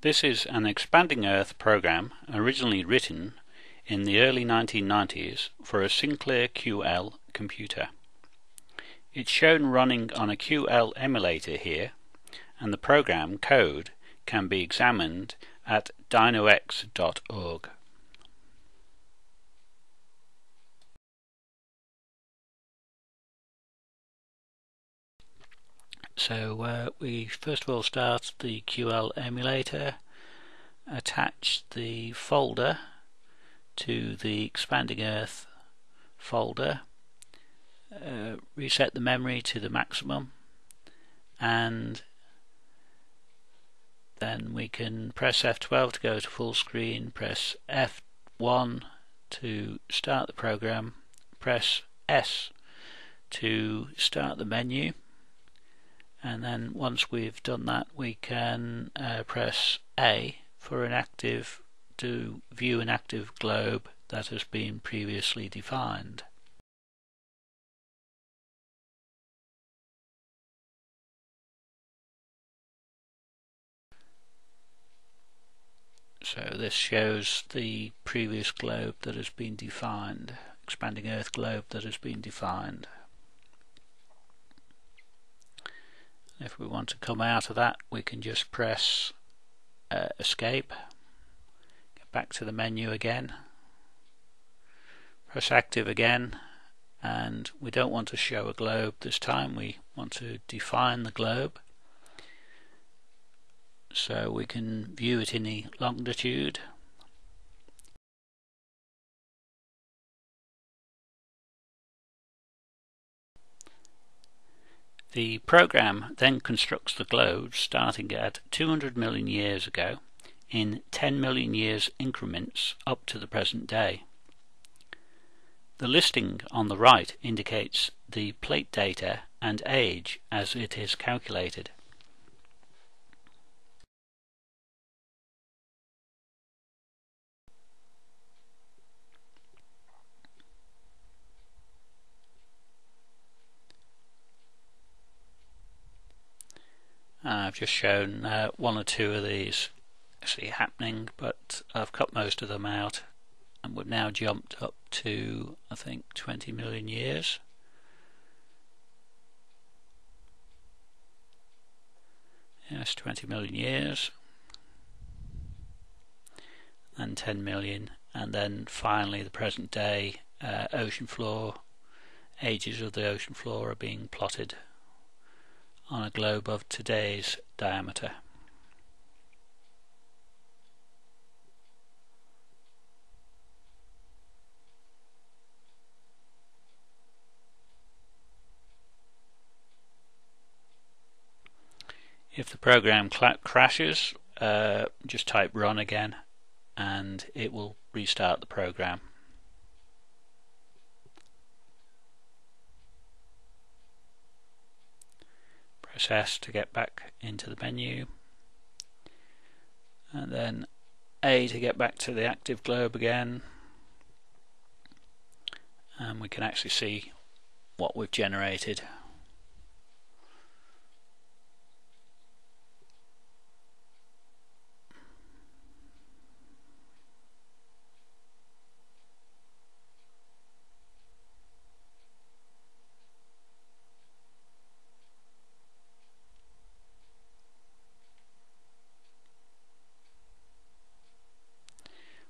This is an expanding Earth program originally written in the early 1990s for a Sinclair QL computer. It's shown running on a QL emulator here, and the program code can be examined at dinox.org. So uh, we first of all start the QL emulator, attach the folder to the Expanding Earth folder, uh, reset the memory to the maximum, and then we can press F12 to go to full screen, press F1 to start the program, press S to start the menu and then once we've done that we can uh, press A for an active to view an active globe that has been previously defined. So this shows the previous globe that has been defined, expanding Earth globe that has been defined. If we want to come out of that, we can just press uh, escape, get back to the menu again, press active again, and we don't want to show a globe this time, we want to define the globe. So we can view it in the longitude The program then constructs the globe starting at 200 million years ago in 10 million years increments up to the present day. The listing on the right indicates the plate data and age as it is calculated. I've just shown uh, one or two of these actually happening, but I've cut most of them out, and we've now jumped up to I think 20 million years. Yes, 20 million years, and 10 million, and then finally the present day uh, ocean floor, ages of the ocean floor are being plotted on a globe of today's diameter. If the program crashes, uh, just type run again and it will restart the program. Press S to get back into the menu. And then A to get back to the active globe again. And we can actually see what we've generated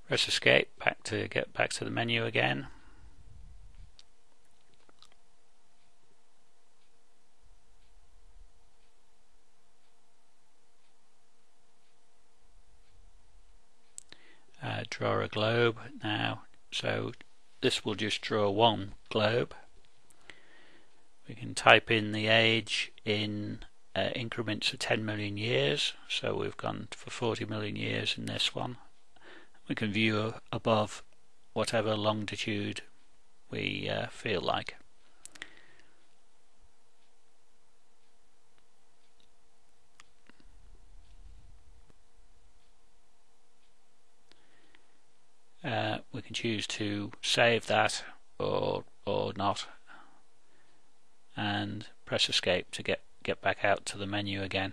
Press escape back to get back to the menu again. Uh, draw a globe now. So this will just draw one globe. We can type in the age in uh, increments of 10 million years. So we've gone for 40 million years in this one we can view above whatever longitude we uh, feel like. Uh, we can choose to save that or or not and press escape to get get back out to the menu again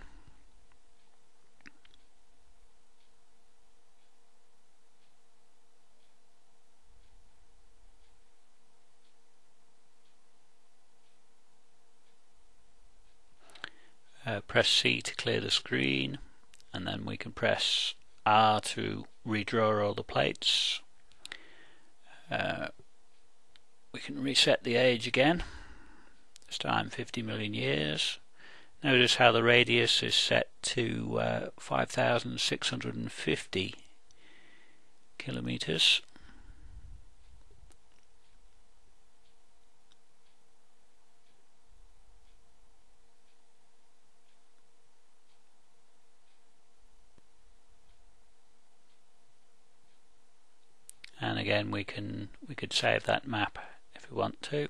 press C to clear the screen and then we can press R to redraw all the plates. Uh, we can reset the age again, this time 50 million years. Notice how the radius is set to uh, 5,650 kilometers. and again we can we could save that map if we want to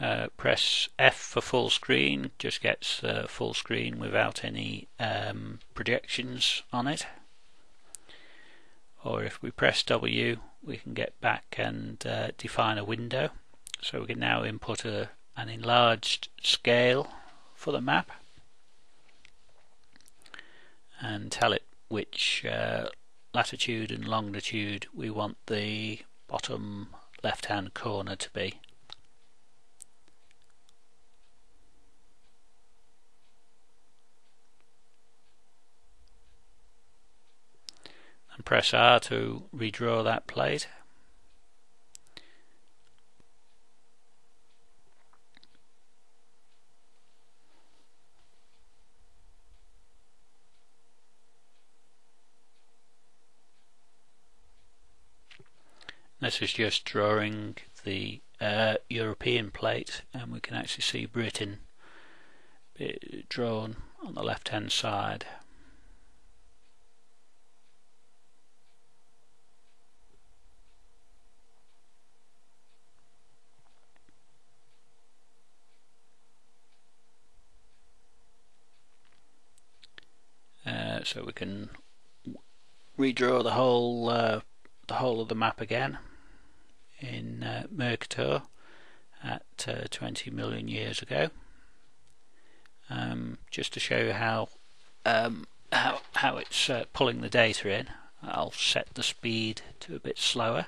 Uh, press F for full screen, just gets uh, full screen without any um, projections on it. Or if we press W, we can get back and uh, define a window. So we can now input a, an enlarged scale for the map and tell it which uh, latitude and longitude we want the bottom left hand corner to be. And press R to redraw that plate. Is just drawing the uh, European plate and we can actually see Britain drawn on the left hand side. Uh, so we can redraw the whole uh, the whole of the map again in uh, Mercator at uh, 20 million years ago. Um, just to show you how um, how, how it's uh, pulling the data in I'll set the speed to a bit slower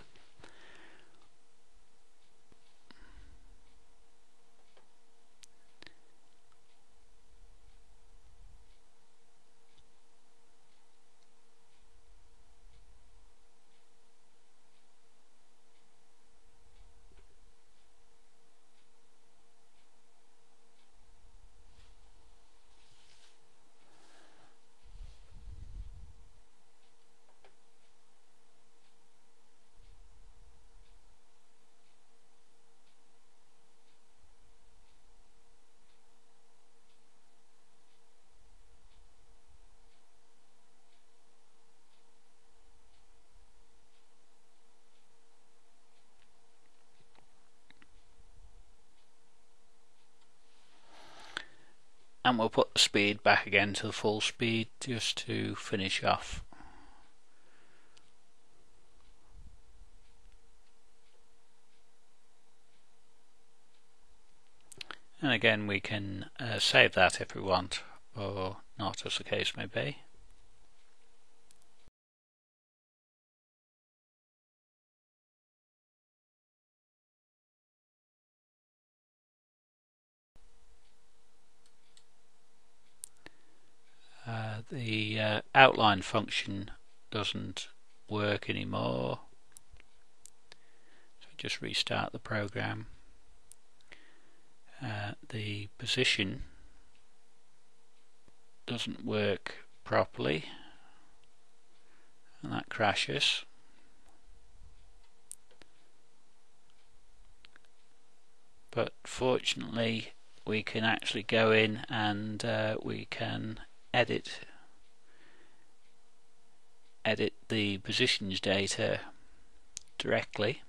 and we'll put the speed back again to the full speed just to finish off. And again we can uh, save that if we want or not as the case may be the uh, outline function doesn't work anymore. So just restart the program. Uh, the position doesn't work properly. And that crashes. But fortunately we can actually go in and uh, we can edit edit the positions data directly.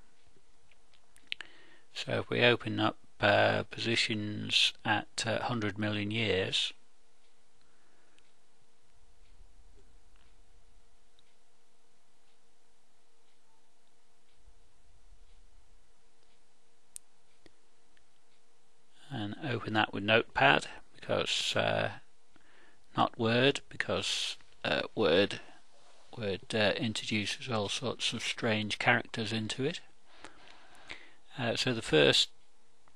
So if we open up uh, positions at uh, 100 million years, and open that with Notepad because uh, not Word because uh, Word would uh, introduces all sorts of strange characters into it. Uh, so the first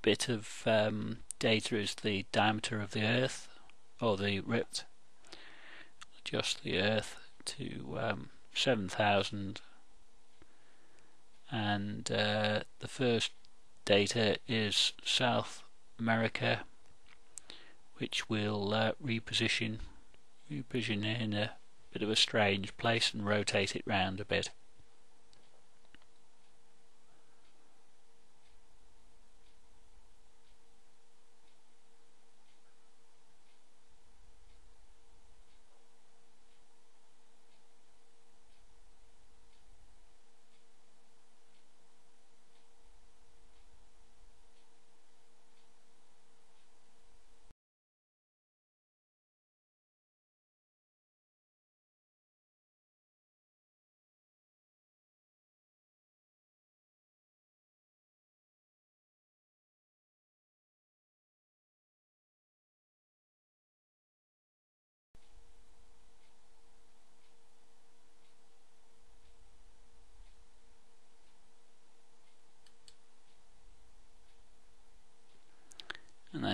bit of um, data is the diameter of the Earth, or the ripped, just the Earth to um, 7,000 and uh, the first data is South America which we'll uh, reposition reposition in a bit of a strange place and rotate it round a bit.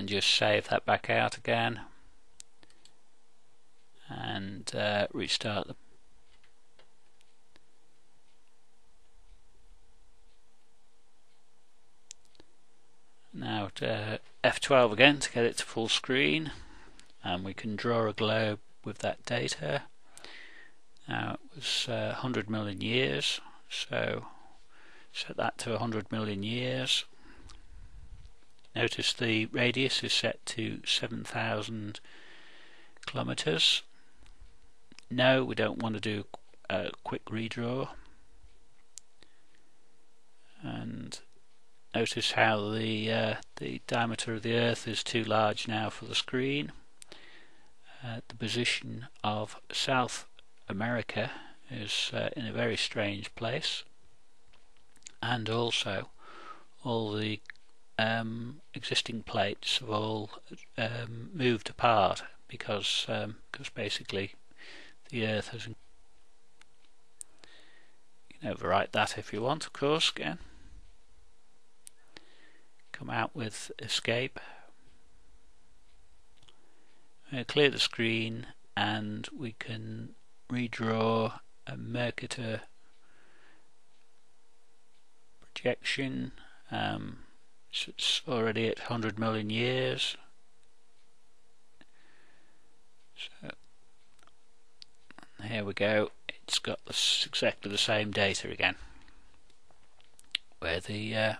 And just save that back out again and uh, restart the now to F12 again to get it to full screen. And we can draw a globe with that data. Now it was uh, 100 million years so set that to 100 million years Notice the radius is set to 7,000 kilometers. No, we don't want to do a quick redraw. And notice how the uh, the diameter of the Earth is too large now for the screen. Uh, the position of South America is uh, in a very strange place and also all the um, existing plates have all um, moved apart because because um, basically the Earth has. You can overwrite that if you want, of course. Again, come out with escape. Clear the screen, and we can redraw a Mercator projection. Um, it's already at 100 million years. So here we go. It's got exactly the same data again. Where the uh,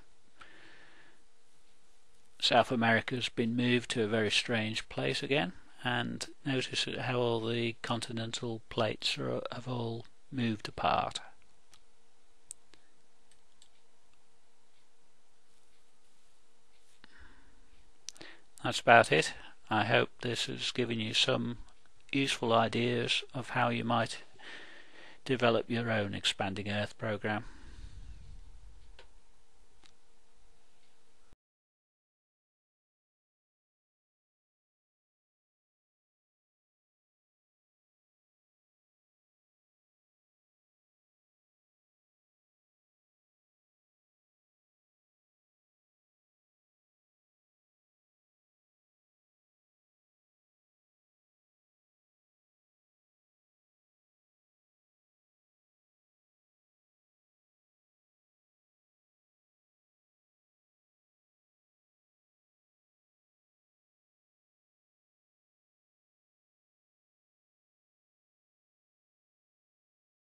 South America's been moved to a very strange place again. And notice how all the continental plates are, have all moved apart. That's about it. I hope this has given you some useful ideas of how you might develop your own expanding Earth program.